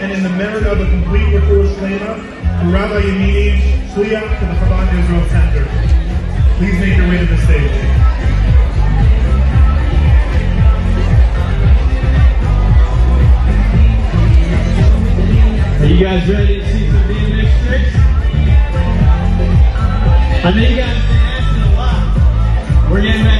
and in the merit of a complete refuah shlema to Rabbi Yamini, Shliach to the Chabad Israel Center. Please make your way to the stage. Are you guys ready to see some BMX tricks? I know you guys have been asking a lot. We're getting ready.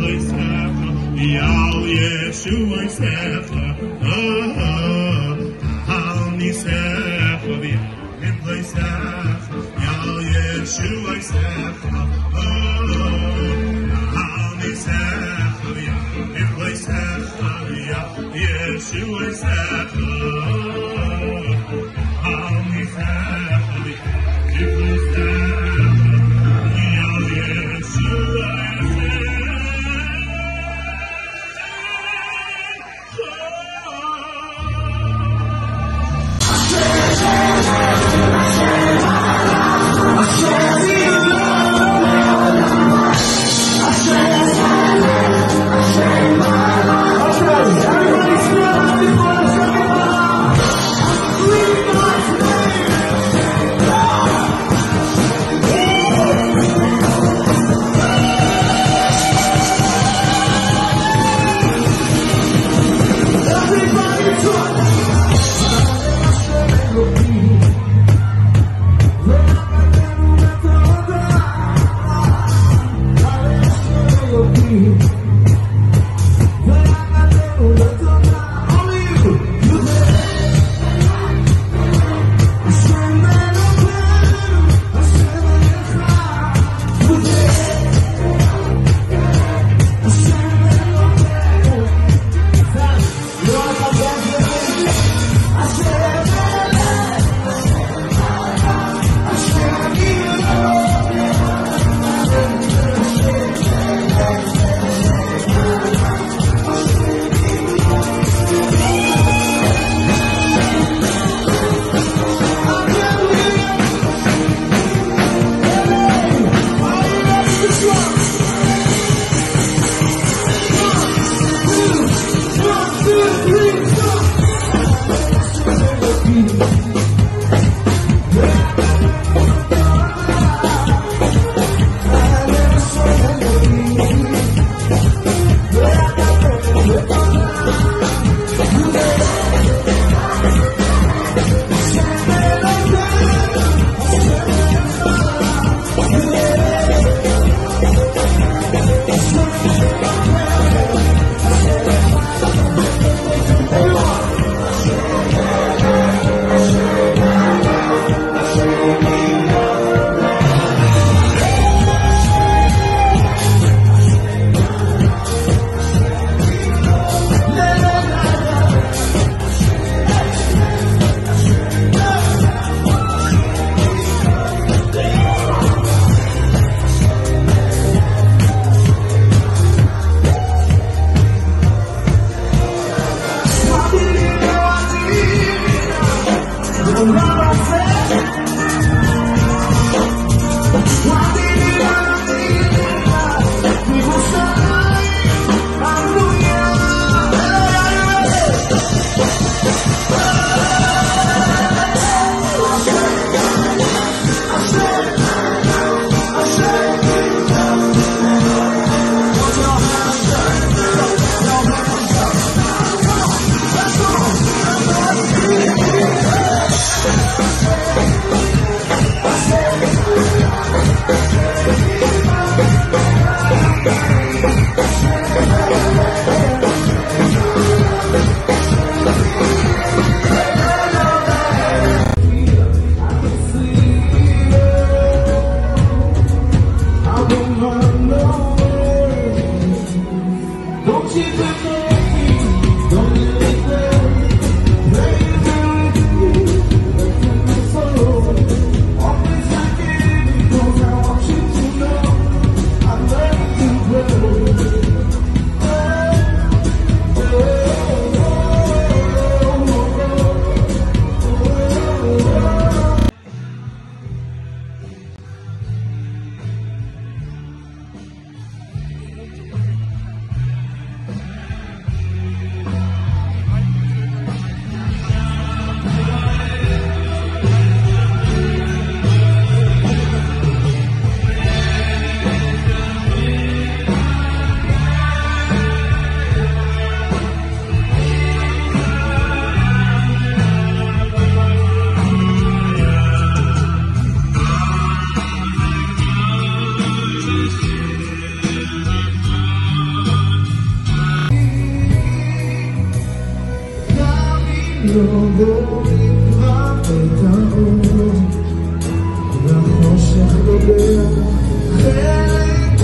v'yal v'pleisecha v'yal yeshua nisecha v'yal in place of Yal Yeshua Hami Secha In place of Yeshua Secha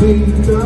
Peter.